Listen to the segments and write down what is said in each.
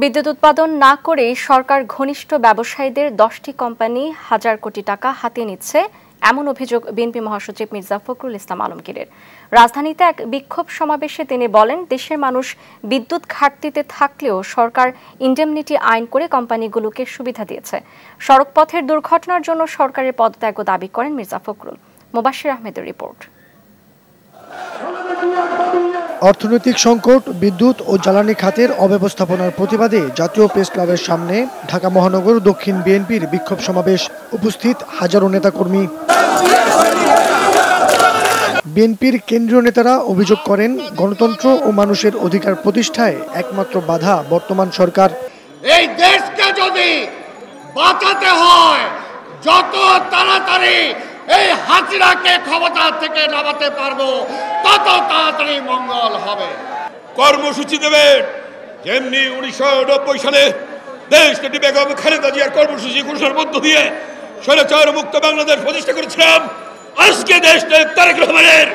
বিদ্যুৎ উৎপাদন না করেই সরকার ঘনিষ্ঠ ব্যবসায়ীদের দশটি কোম্পানি হাজার কোটি টাকা হাতিয়ে নিচ্ছে, এমন অভিযোগ বিএনপি মহাসচিব মির্জা ফখরুল ইসলাম আলমগীরের। রাজধানীতে এক বিক্ষোভ সমাবেশে তিনি বলেন, দেশের মানুষ বিদ্যুৎ ঘাটতিতে থাকলেও সরকার ইন্ডেমনিটি আইন করে কোম্পানিগুলোকে সুবিধা দিয়েছে। সড়কপথের দুর্ঘটনার জন্য সরকারের পদত্যাগ দাবি করেন মির্জা ফখরুল। মোবাশির আহমেদের রিপোর্ট। অর্থনৈতিক সংকট, বিদ্যুৎ ও জ্বালানি খাতের অব্যবস্থাপনার প্রতিবাদে জাতীয় প্রেস ক্লাবের সামনে ঢাকা মহানগর দক্ষিণ বিএনপির বিক্ষোভ সমাবেশ উপস্থিত হাজারো নেতাকর্মী। বিএনপির কেন্দ্রীয় নেতারা অভিযোগ করেন, গণতন্ত্র ও মানুষের অধিকার প্রতিষ্ঠায় একমাত্র বাধা বর্তমান সরকার। এই দেশকে যদি বাঁচাতে হয়, যত তাড়াতাড়ি এই হাজিরাকে ক্ষমতা থেকে নামাতে পারব, তত তাড়াতাড়ি মঙ্গল হবে। কর্মসূচি দেবেন যেমনি উনিশশো নব্বই সালে দেশ বেগম খালেদা জিয়ার কর্মসূচি ঘোষণার মধ্য দিয়ে স্বৈরাচার মুক্ত বাংলাদেশ প্রতিষ্ঠা করেছিলাম, আজকে দেশ তারেক রহমানের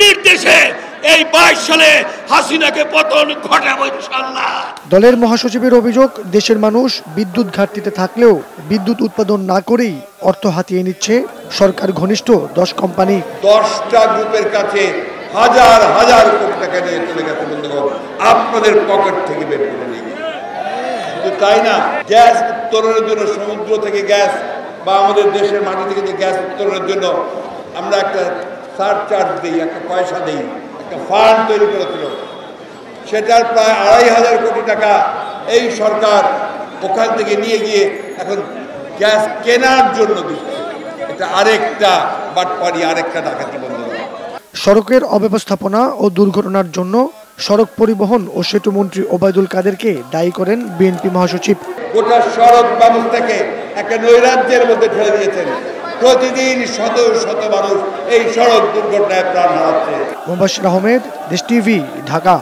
নির্দেশে এই বাইশ সালে হাসিনাকে পতন ঘটাবো ইনশাল্লাহ দলের মহাসচিবের অভিযোগ দেশের মানুষ বিদ্যুৎ ঘাটতিতে থাকলেও বিদ্যুৎ উৎপাদন না করেই অর্থ হাতিয়ে নিচ্ছে সরকার ঘনিষ্ঠ দশ কোম্পানি। দশটা গ্রুপের কাছে হাজার হাজার কোটি টাকা নিয়ে চলে গেছে বন্ধুগণ। আপনাদের পকেট থেকে বের করে নিয়ে গেছে। শুধু তাই না? গ্যাস উত্তোলনের জন্য সমুদ্র থেকে গ্যাস বা আমাদের দেশের মাটি থেকে যে গ্যাস উত্তোলনের জন্য আমরা একটা সারচার্জ দিই একটা পয়সা দিই। একটা ফান্ড তৈরি করেছিল। সেটার প্রায় আড়াই হাজার কোটি টাকা এই সরকার ওখান থেকে নিয়ে গিয়ে এখন গ্যাস কেনার জন্য দিচ্ছে। এটা আরেকটা বাটপাড়ি আরেকটা ডাকাতি বন্ধ সড়কের অব্যবস্থাপনা ও দুর্ঘটনার জন্য সড়ক পরিবহন ও সেতু মন্ত্রী ওবায়দুল কাদেরকে দায়ী করেন বিএনপি মহাসচিব। গোটা সড়ক ব্যবস্থাকে একটা নৈরাজ্যের মধ্যে ঠেলে দিয়েছেন। প্রতিদিন শত শত মানুষ এই সড়ক দুর্ঘটনায় প্রাণ হারাচ্ছে। মোবাশির আহমেদ দেশ টিভি ঢাকা।